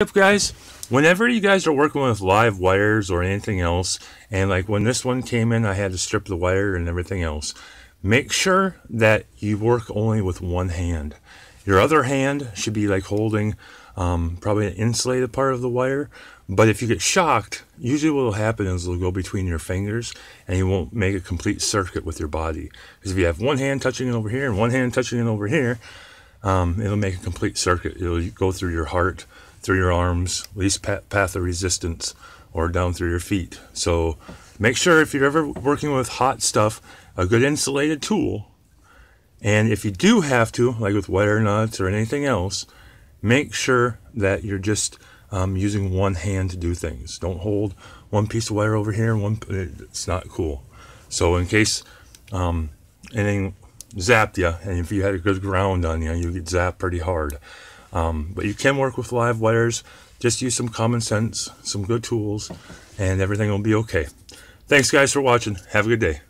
Yep, guys, whenever you guys are working with live wires or anything else, and like when this one came in, I had to strip the wire and everything else, make sure that you work only with one hand. Your other hand should be like holding um, probably an insulated part of the wire. But if you get shocked, usually what will happen is it'll go between your fingers and you won't make a complete circuit with your body. Because if you have one hand touching it over here and one hand touching it over here, um, it'll make a complete circuit. It'll go through your heart through your arms, least path of resistance, or down through your feet. So make sure if you're ever working with hot stuff, a good insulated tool. And if you do have to, like with wire nuts or anything else, make sure that you're just um, using one hand to do things. Don't hold one piece of wire over here and one. It's not cool. So in case um, anything zapped you, and if you had a good ground on you, you get zapped pretty hard. Um, but you can work with live wires. Just use some common sense, some good tools, and everything will be okay. Thanks, guys, for watching. Have a good day.